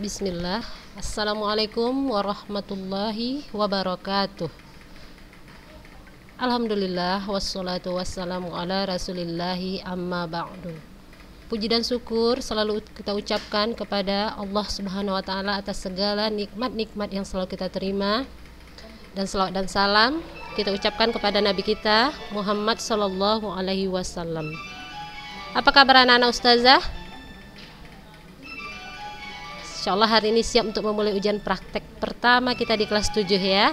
Bismillah. Assalamualaikum warahmatullahi wabarakatuh. Alhamdulillah Wassalatu wassalamu ala rasulillahi amma ba'du. Puji dan syukur selalu kita ucapkan kepada Allah subhanahu wa ta'ala atas segala nikmat-nikmat yang selalu kita terima. Dan salawat dan salam kita ucapkan kepada Nabi kita Muhammad sallallahu alaihi wasallam. Apa kabar anak-anak ustazah? Insya Allah hari ini siap untuk memulai ujian praktek pertama kita di kelas 7 ya.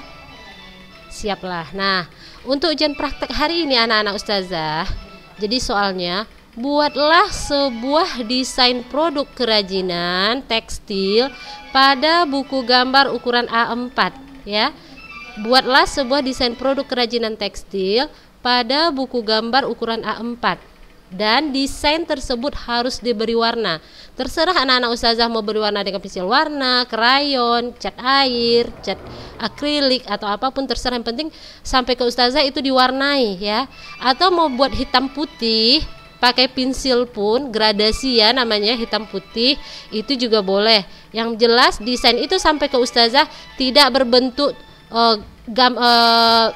Siaplah. Nah untuk ujian praktek hari ini anak-anak ustazah Jadi soalnya Buatlah sebuah desain produk kerajinan tekstil pada buku gambar ukuran A4 ya. Buatlah sebuah desain produk kerajinan tekstil pada buku gambar ukuran A4 dan desain tersebut harus diberi warna. Terserah anak-anak ustazah mau beri warna dengan pensil warna, krayon, cat air, cat akrilik atau apa pun terserah yang penting sampai ke ustazah itu diwarnai ya. Atau mau buat hitam putih pakai pensil pun gradasi ya namanya hitam putih itu juga boleh. Yang jelas desain itu sampai ke ustazah tidak berbentuk uh, gam uh,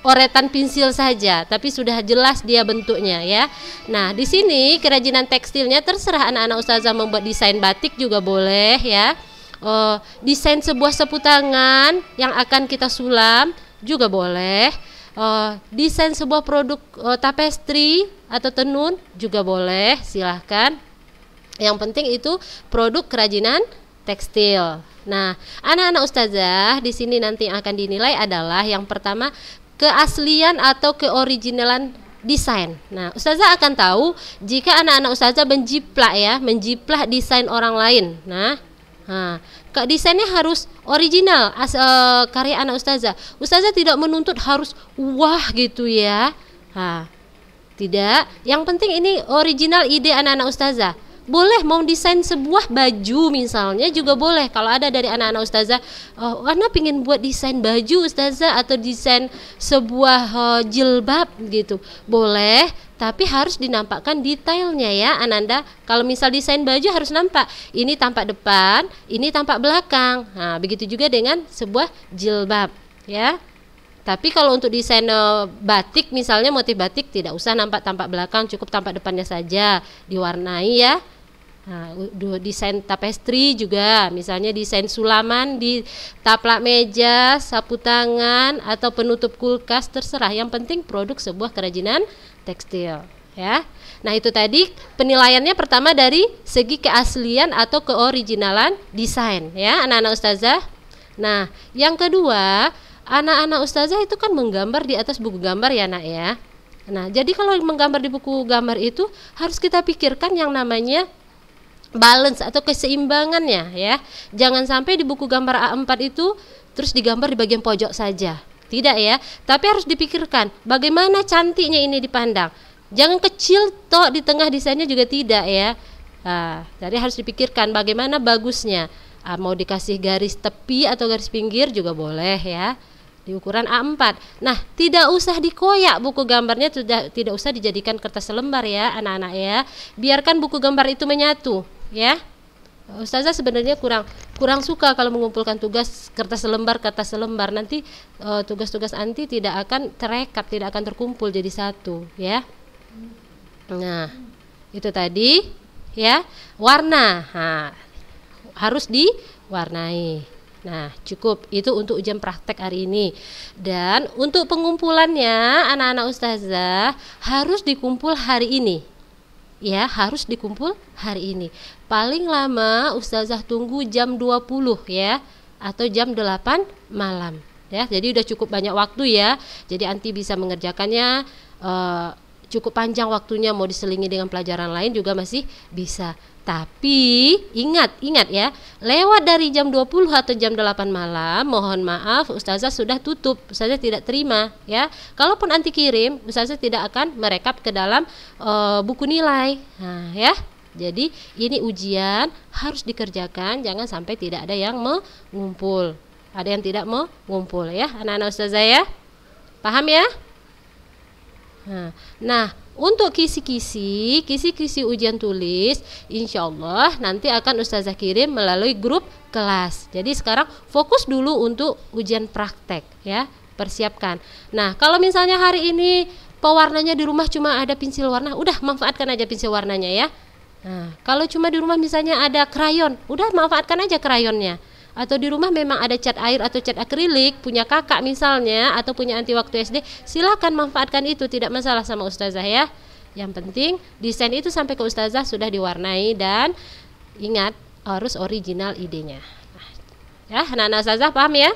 oretan pensil saja, tapi sudah jelas dia bentuknya ya. Nah, di sini kerajinan tekstilnya terserah anak-anak ustazah membuat desain batik juga boleh ya. Uh, desain sebuah sapu tangan yang akan kita sulam juga boleh. Uh, desain sebuah produk uh, tapestri atau tenun juga boleh, silahkan. Yang penting itu produk kerajinan tekstil. Nah, anak-anak ustazah di sini nanti akan dinilai adalah yang pertama keaslian atau keoriginalan desain. Nah, ustazah akan tahu jika anak-anak ustazah menjiplak ya, menjiplak desain orang lain. Nah, Nah, desainnya harus original as, uh, karya anak ustazah. Ustazah tidak menuntut harus wah gitu ya. Nah, tidak. Yang penting ini original ide anak-anak ustazah boleh mau desain sebuah baju misalnya juga boleh. Kalau ada dari anak-anak ustazah oh, Ana pingin buat desain baju ustazah atau desain sebuah uh, jilbab gitu. Boleh tapi harus dinampakkan detailnya ya Ananda. Kalau misal desain baju harus nampak ini tampak depan ini tampak belakang. Nah begitu juga dengan sebuah jilbab ya. Tapi kalau untuk desain uh, batik misalnya motif batik tidak usah nampak tampak belakang cukup tampak depannya saja diwarnai ya Nah, desain tapestri juga, misalnya desain sulaman di taplak meja, sapu tangan atau penutup kulkas terserah. Yang penting produk sebuah kerajinan tekstil, ya. Nah, itu tadi penilaiannya pertama dari segi keaslian atau keoriginalan desain, ya, anak-anak ustazah. Nah, yang kedua, anak-anak ustazah itu kan menggambar di atas buku gambar ya, Nak ya. Nah, jadi kalau menggambar di buku gambar itu harus kita pikirkan yang namanya balance atau keseimbangannya ya. Jangan sampai di buku gambar A4 itu terus digambar di bagian pojok saja. Tidak ya, tapi harus dipikirkan bagaimana cantiknya ini dipandang. Jangan kecil toh di tengah desainnya juga tidak ya. Nah, jadi harus dipikirkan bagaimana bagusnya. Ah, mau dikasih garis tepi atau garis pinggir juga boleh ya di ukuran A4. Nah, tidak usah dikoyak buku gambarnya tidak tidak usah dijadikan kertas lembar ya, anak-anak ya. Biarkan buku gambar itu menyatu ya. Ustazah sebenarnya kurang kurang suka kalau mengumpulkan tugas kertas selembar kertas selembar. Nanti eh, tugas-tugas uh, anti tidak akan terekap tidak akan terkumpul jadi satu ya. Nah itu tadi ya. Warna nah, harus diwarnai. Nah, cukup. Itu untuk ujian praktek hari ini. Dan untuk pengumpulannya anak-anak ustazah harus dikumpul hari ini ya harus dikumpul hari ini. Paling lama ustazah tunggu jam 20 ya atau jam 8 malam ya. Jadi udah cukup banyak waktu ya. Jadi anti bisa mengerjakannya uh, cukup panjang waktunya mau diselingi dengan pelajaran lain juga masih bisa. Tapi ingat, ingat ya, lewat dari jam 20 atau jam 8 malam, mohon maaf ustazah sudah tutup, ustazah tidak terima ya. Kalaupun anti kirim, ustazah tidak akan merekap ke dalam uh, buku nilai. Nah, ya. Jadi ini ujian harus dikerjakan, jangan sampai tidak ada yang mengumpul. Ada yang tidak mengumpul ya, anak-anak ustazah ya. Paham ya? Nah, nah untuk kisi-kisi, kisi-kisi ujian tulis, insya Allah nanti akan Ustazah kirim melalui grup kelas. Jadi sekarang fokus dulu untuk ujian praktek ya, persiapkan. Nah kalau misalnya hari ini pewarnanya di rumah cuma ada pensil warna, udah manfaatkan aja pensil warnanya ya. Nah kalau cuma di rumah misalnya ada krayon, udah manfaatkan aja krayonnya atau di rumah memang ada cat air atau cat akrilik punya kakak misalnya atau punya anti waktu SD silakan manfaatkan itu tidak masalah sama ustazah ya. Yang penting desain itu sampai ke ustazah sudah diwarnai dan ingat harus original idenya. Nah, ya anak-anak ustazah paham ya?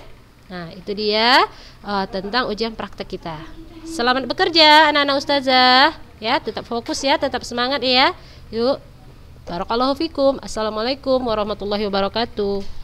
Nah itu dia uh, tentang ujian praktek kita. Selamat bekerja anak-anak ustazah. Ya tetap fokus ya tetap semangat ya. Yuk Barakallahu fikum. Assalamualaikum warahmatullahi wabarakatuh.